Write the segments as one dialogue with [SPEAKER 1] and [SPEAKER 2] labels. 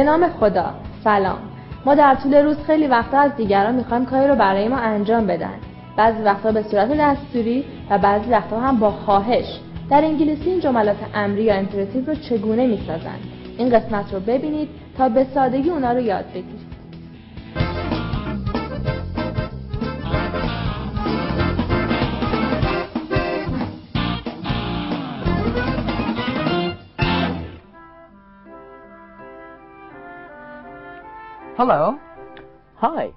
[SPEAKER 1] به نام خدا. سلام. ما در طول روز خیلی وقتا از دیگران می‌خوایم کاری رو برای ما انجام بدن. بعضی وقتا به صورت دستوری و بعضی وقتا هم با خواهش. در انگلیسی این جملات امری یا امپراتیو رو چگونه می‌سازند این قسمت رو ببینید تا به سادگی اونا رو یاد بگیرید.
[SPEAKER 2] Hello.
[SPEAKER 3] Hi.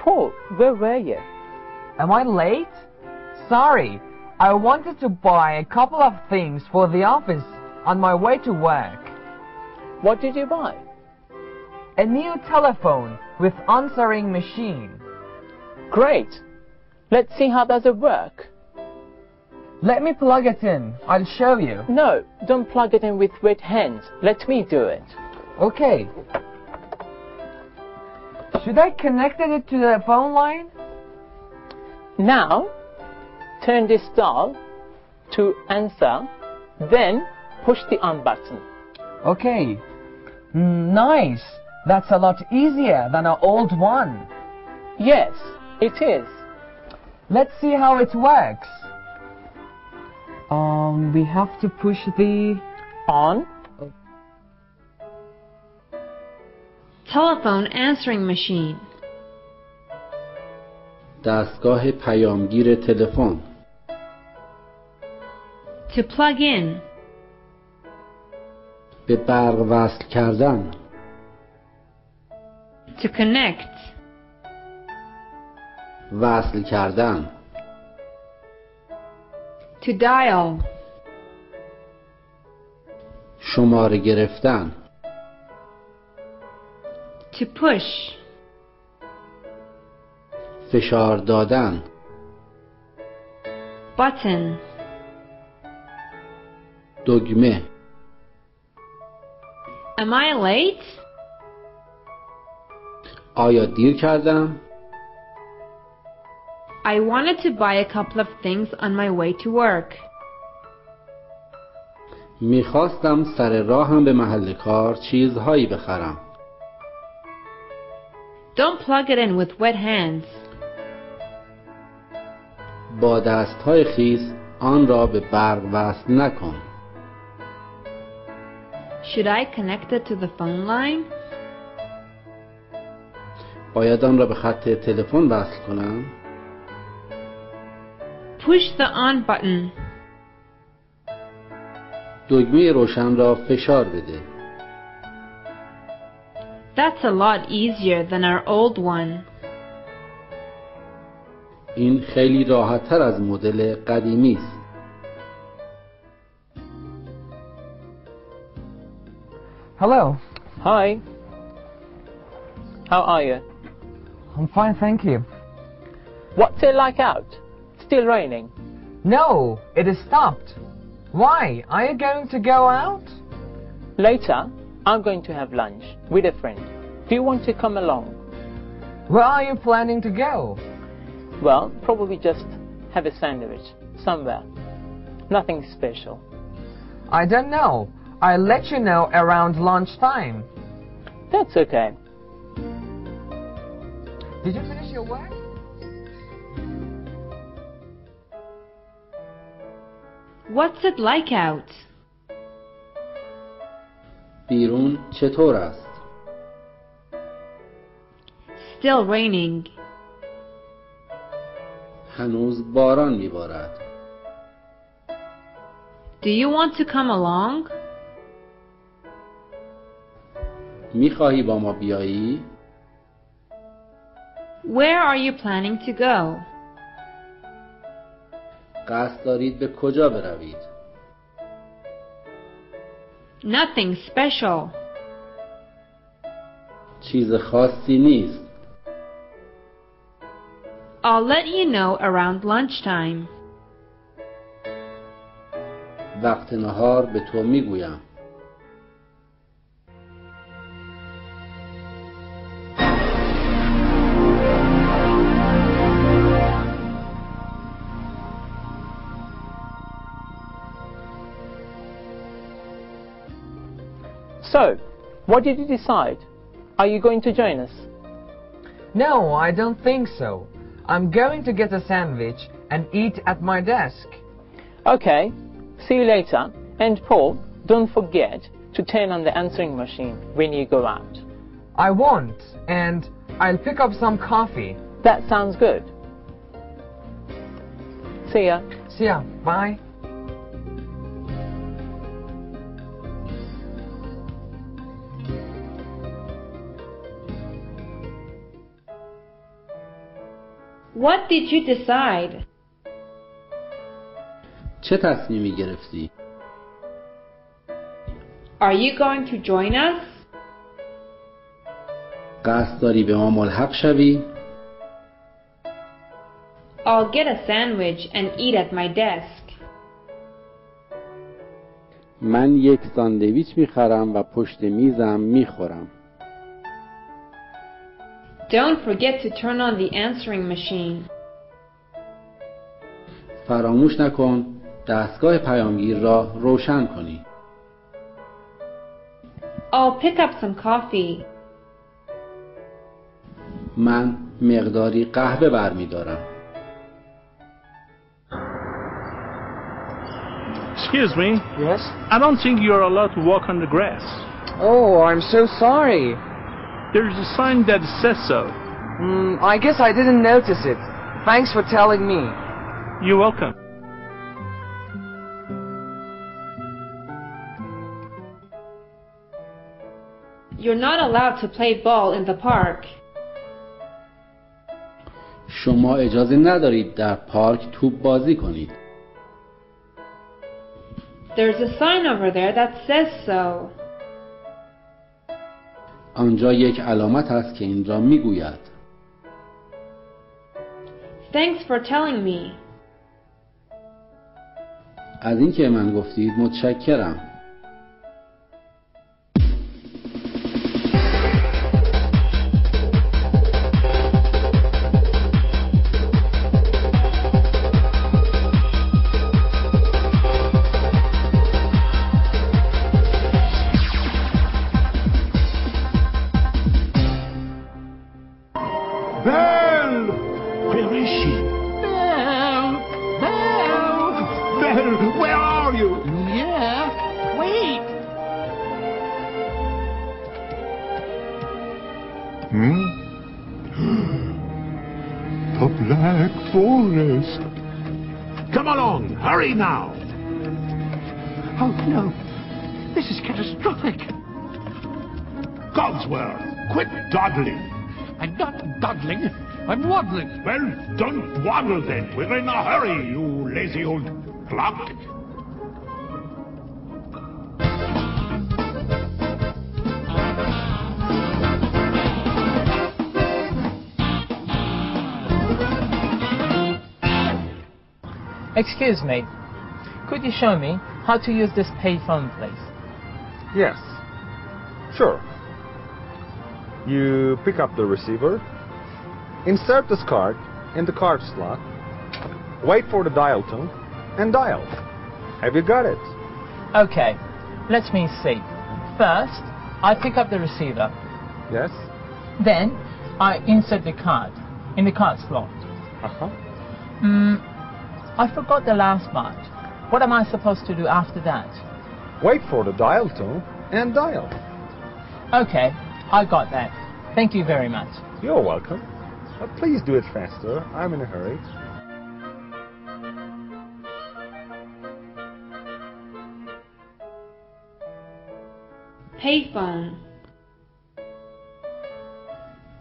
[SPEAKER 3] Paul, where were you?
[SPEAKER 2] Am I late? Sorry. I wanted to buy a couple of things for the office on my way to work.
[SPEAKER 3] What did you buy?
[SPEAKER 2] A new telephone with answering machine.
[SPEAKER 3] Great. Let's see how does it work.
[SPEAKER 2] Let me plug it in. I'll show you.
[SPEAKER 3] No, don't plug it in with wet hands. Let me do it.
[SPEAKER 2] Okay. Should I connect it to the phone line?
[SPEAKER 3] Now, turn this dial to answer, then push the on button.
[SPEAKER 2] Okay. Nice. That's a lot easier than our old one.
[SPEAKER 3] Yes, it is.
[SPEAKER 2] Let's see how it works. Um, we have to push the...
[SPEAKER 3] On,
[SPEAKER 1] Telephone answering machine
[SPEAKER 4] دستگاه پیامگیر تلفن
[SPEAKER 1] To plug in
[SPEAKER 4] به برق وصل کردن
[SPEAKER 1] To connect
[SPEAKER 4] وصل کردن
[SPEAKER 1] To dial
[SPEAKER 4] شماره گرفتن
[SPEAKER 1] To push
[SPEAKER 4] فشار دادن
[SPEAKER 1] Button
[SPEAKER 4] دگمه
[SPEAKER 1] Am I late?
[SPEAKER 4] آیا دیر کردم؟
[SPEAKER 1] I wanted to buy a couple of things on my way to work.
[SPEAKER 4] می‌خواستم سر راهم به محل کار چیزهایی بخرم
[SPEAKER 1] Don't plug it in with wet hands.
[SPEAKER 4] با دستهای خیس آن را به برق وصل نکن
[SPEAKER 1] Should I connect it to the phone line?
[SPEAKER 4] باید آن را به خط تلفن وصل کنم
[SPEAKER 1] Push the on button.
[SPEAKER 4] دگمه روشن را فشار بده
[SPEAKER 1] That's a lot easier than our old one.
[SPEAKER 4] این خیلی راحتتر از مدل قدیمی است
[SPEAKER 2] Hello.
[SPEAKER 3] hi. How are you?
[SPEAKER 2] I'm fine, thank you.
[SPEAKER 3] What's it like out? Still raining.
[SPEAKER 2] No, it is stopped. Why? Are you going to go out?
[SPEAKER 3] Later, I'm going to have lunch with a friend. Do you want to come along?
[SPEAKER 2] Where are you planning to go?
[SPEAKER 3] Well, probably just have a sandwich somewhere. Nothing special.
[SPEAKER 2] I don't know. I'll let you know around lunchtime.
[SPEAKER 3] That's okay.
[SPEAKER 2] Did you finish your work?
[SPEAKER 1] What's it like out?
[SPEAKER 4] بیرون چطور است؟
[SPEAKER 1] Still raining.
[SPEAKER 4] هنوز باران میبارد
[SPEAKER 1] Do you want to come along?
[SPEAKER 4] می‌خواهی با ما بیایی؟
[SPEAKER 1] Where are you planning to go?
[SPEAKER 4] قصد دارید به کجا بروید؟
[SPEAKER 1] Nothing special.
[SPEAKER 4] چیز خاصی نیست
[SPEAKER 1] I'll let you know around lunchtime.
[SPEAKER 4] وقت نهار به تو میگویم
[SPEAKER 3] So, what did you decide? Are you going to join us?
[SPEAKER 2] No, I don't think so. I'm going to get a sandwich and eat at my desk.
[SPEAKER 3] Okay, see you later. And Paul, don't forget to turn on the answering machine when you go out.
[SPEAKER 2] I won't, and I'll pick up some coffee.
[SPEAKER 3] That sounds good. See ya.
[SPEAKER 2] See ya. Bye.
[SPEAKER 5] What did you decide?
[SPEAKER 4] چه تصمیمی گرفتی؟
[SPEAKER 5] Are you going to join us?
[SPEAKER 4] قصد داری به ما ملحق شوی؟
[SPEAKER 5] I'll get a sandwich and eat at my desk.
[SPEAKER 4] من یک ساندویچ می‌خرم و پشت میزم می‌خورم.
[SPEAKER 5] Don't forget to turn on the answering machine.
[SPEAKER 4] فراموش نکن دستگاه پیامگیر را روشن کنی.
[SPEAKER 5] I'll pick up some coffee.
[SPEAKER 4] من مقداری قهوه برمیدارم.
[SPEAKER 6] Excuse me,
[SPEAKER 2] Yes?
[SPEAKER 6] I don't think you're allowed to walk on the grass.
[SPEAKER 2] Oh, I'm so sorry.
[SPEAKER 6] There's a sign that says so.
[SPEAKER 2] Hmm, I guess I didn't notice it. Thanks for telling me.
[SPEAKER 6] You're welcome.
[SPEAKER 5] You're not allowed to play ball in the park.
[SPEAKER 4] شما اجازه ندارید در پارک توپ بازی کنید.
[SPEAKER 5] There's a sign over there that says so.
[SPEAKER 4] آنجا یک علامت است که این را می‌گوید.
[SPEAKER 5] Thanks for telling me.
[SPEAKER 4] از اینکه من گفتید متشکرم.
[SPEAKER 7] Belle! Where is she? Belle! Belle! Belle, where are you? Yeah, wait! Hmm? The Black Forest. Come along, hurry now! Oh no, this is catastrophic. Cogsworth, quit dawdling. I'm dawdling. I'm waddling. Well, don't waddle then. We're in a hurry, you lazy old clock.
[SPEAKER 3] Excuse me. Could you show me how to use this payphone, please?
[SPEAKER 8] Yes. Sure. You pick up the receiver, insert this card in the card slot, wait for the dial tone, and dial. Have you got it?
[SPEAKER 3] Okay, let me see. First, I pick up the receiver.
[SPEAKER 8] Yes?
[SPEAKER 3] Then, I insert the card in the card slot.
[SPEAKER 8] Uh-huh.
[SPEAKER 3] Hmm, I forgot the last part. What am I supposed to do after that?
[SPEAKER 8] Wait for the dial tone and dial.
[SPEAKER 3] Okay, I got that. Thank you very much.
[SPEAKER 8] You're welcome. But please do it faster. I'm in a hurry.
[SPEAKER 5] Payphone.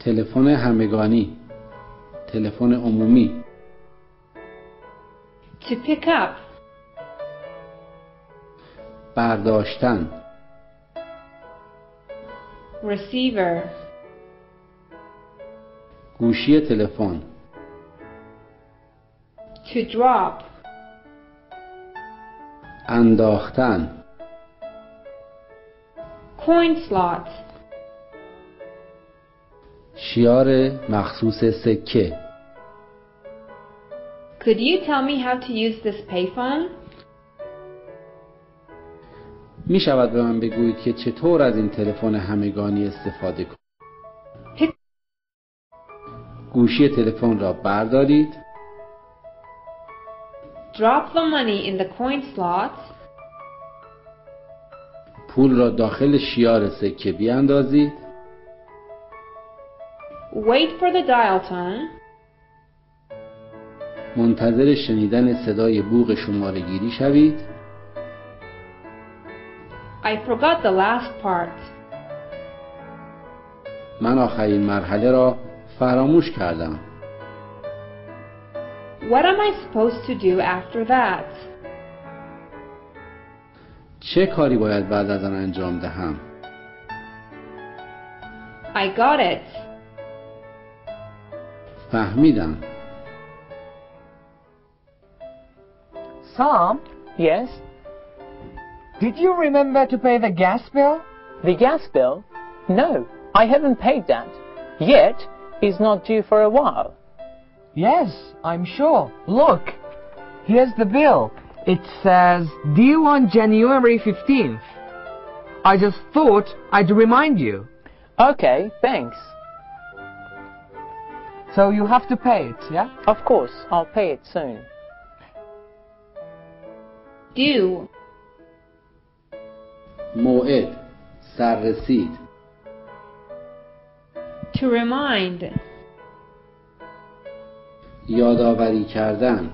[SPEAKER 4] تلفن همگانی تلفن عمومی
[SPEAKER 5] To pick up.
[SPEAKER 4] برداشتن
[SPEAKER 5] Receiver.
[SPEAKER 4] گوشی تلفن
[SPEAKER 5] To drop.
[SPEAKER 4] انداختن
[SPEAKER 5] Coin slot.
[SPEAKER 4] شیار مخصوص سکه
[SPEAKER 5] Could you tell me how to use this payphone?
[SPEAKER 4] می شود به من بگویید که چطور از این تلفن همگانی استفاده کنید گوشی تلفن را بردارید
[SPEAKER 5] Drop the money in the coin slot.
[SPEAKER 4] پول را داخل شیار سکه بیاندازید
[SPEAKER 5] Wait for the dial tone.
[SPEAKER 4] منتظر شنیدن صدای بوق شماره گیری شوید
[SPEAKER 5] I forgot the last part.
[SPEAKER 4] من آخرین مرحله را فراموش کردم
[SPEAKER 5] What am I supposed to do after that?
[SPEAKER 4] چه کاری باید بعد از آن انجام دهم
[SPEAKER 5] I got it.
[SPEAKER 4] فهمیدم
[SPEAKER 2] Sam,
[SPEAKER 3] Yes?
[SPEAKER 2] did you remember to pay the gas bill?
[SPEAKER 3] The gas bill? No, I haven't paid that. Yet, it's not due for a while.
[SPEAKER 2] Yes, I'm sure. Look, here's the bill. It says due on January 15th. I just thought I'd remind you.
[SPEAKER 3] Okay, thanks.
[SPEAKER 2] So you have to pay it, yeah?
[SPEAKER 3] Of course, I'll pay it soon.
[SPEAKER 5] Due.
[SPEAKER 4] موعد سررسید
[SPEAKER 5] To remind.
[SPEAKER 4] یادآوری کردن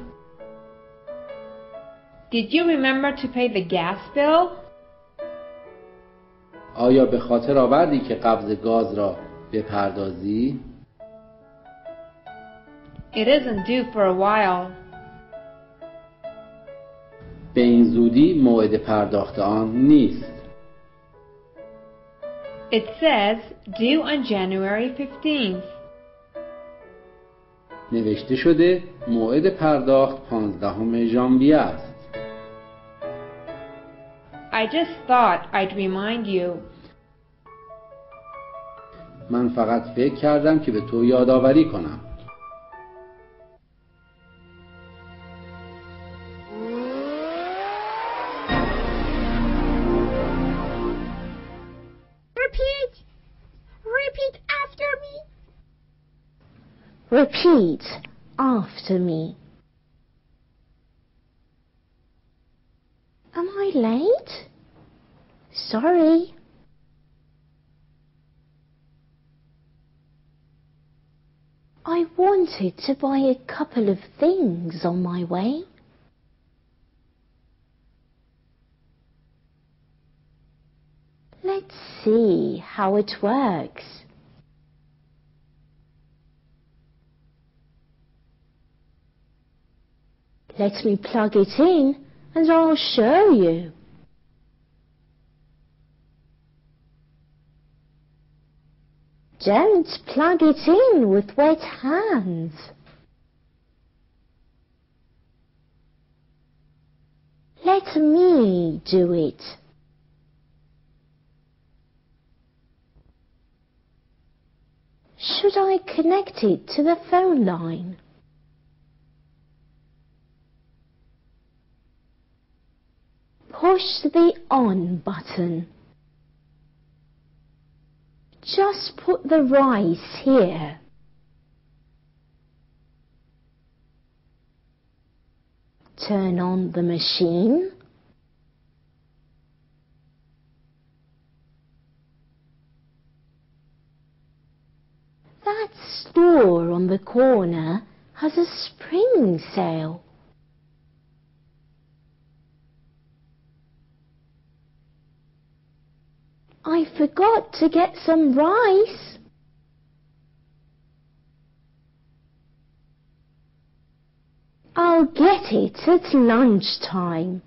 [SPEAKER 5] Did you remember to pay the gas bill?
[SPEAKER 4] آیا به خاطر آوردی که قبض گاز را بپردازی؟
[SPEAKER 5] It isn't due for a while.
[SPEAKER 4] به این زودی موعد پرداخت آن نیست
[SPEAKER 5] It says due on January 15th.
[SPEAKER 4] نوشته شده موعد پرداخت 15 ژانویه است
[SPEAKER 5] I just thought I'd remind you.
[SPEAKER 4] من فقط فکر کردم که به تو یادآوری کنم
[SPEAKER 9] Repeat after me. Am I late? Sorry. I wanted to buy a couple of things on my way. Let's see how it works. Let me plug it in and I'll show you. Don't plug it in with wet hands. Let me do it. Should I connect it to the phone line? Push the on button. Just put the rice here. Turn on the machine. That store on the corner has a spring sale. I forgot to get some rice. I'll get it at lunchtime.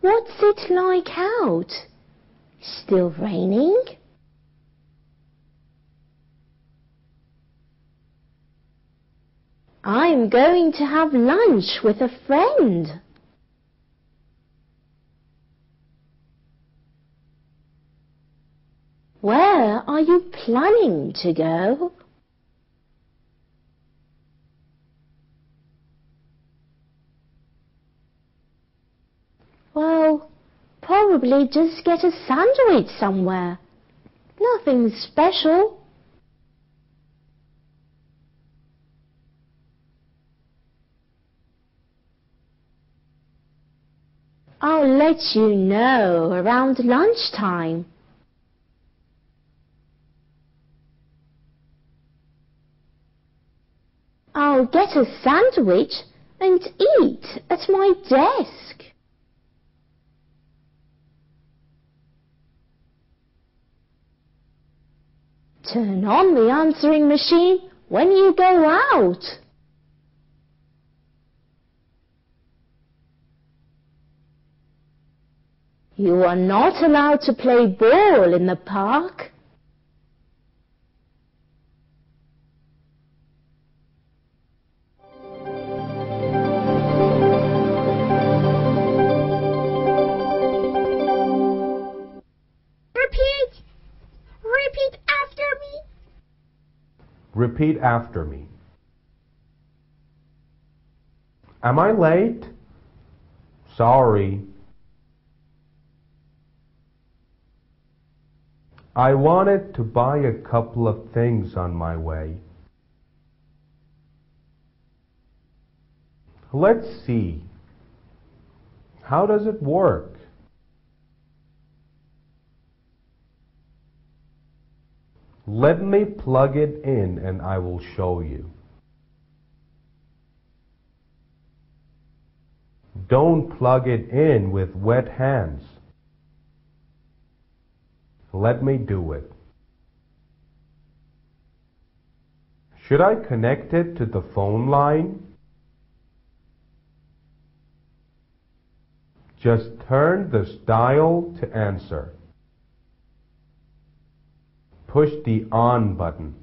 [SPEAKER 9] What's it like out? Still raining? I am going to have lunch with a friend. Where are you planning to go? Well, probably just get a sandwich somewhere. Nothing special. I'll let you know around lunchtime. I'll get a sandwich and eat at my desk. Turn on the answering machine when you go out. You are not allowed to play ball in the park.
[SPEAKER 10] Repeat. Repeat after me.
[SPEAKER 11] Repeat after me. Am I late? Sorry. I wanted to buy a couple of things on my way. Let's see. How does it work? Let me plug it in and I will show you. Don't plug it in with wet hands. Let me do it. Should I connect it to the phone line? Just turn this dial to answer. Push the on button.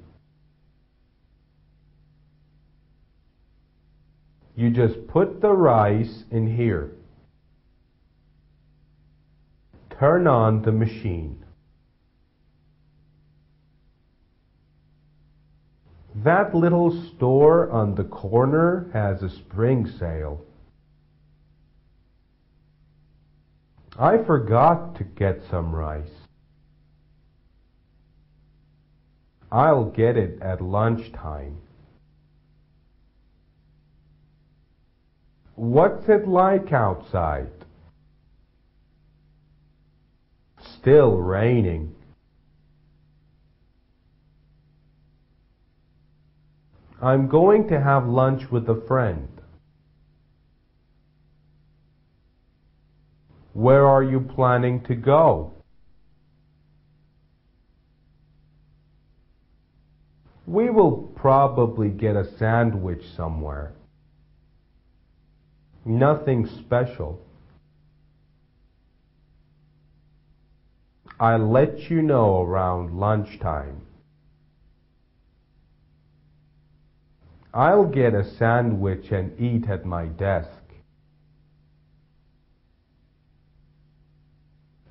[SPEAKER 11] You just put the rice in here. Turn on the machine. That little store on the corner has a spring sale. I forgot to get some rice. I'll get it at lunchtime. What's it like outside? Still raining. I'm going to have lunch with a friend. Where are you planning to go? We will probably get a sandwich somewhere. Nothing special. I'll let you know around lunchtime. I'll get a sandwich and eat at my desk.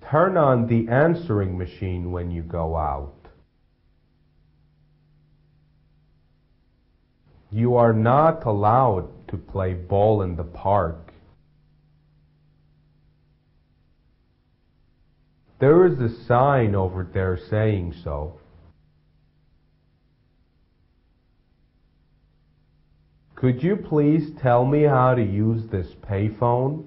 [SPEAKER 11] Turn on the answering machine when you go out. You are not allowed to play ball in the park. There is a sign over there saying so. Could you please tell me how to use this payphone?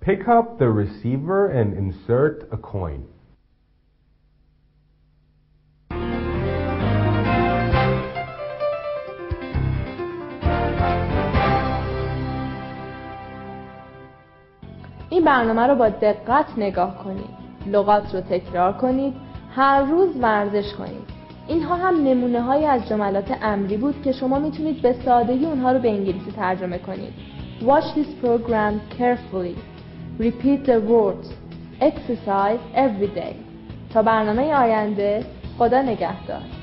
[SPEAKER 11] Pick up the receiver and insert a coin.
[SPEAKER 1] این برنامه رو با دقت نگاه کنید لغات رو تکرار کنید هر روز ورزش کنید. اینها هم نمونه های از جملات امری بود که شما می‌تونید به سادگی اونها رو به انگلیسی ترجمه کنید. Watch this program carefully. Repeat the words. Exercise every day. تا برنامه آینده. خدا نگهدار.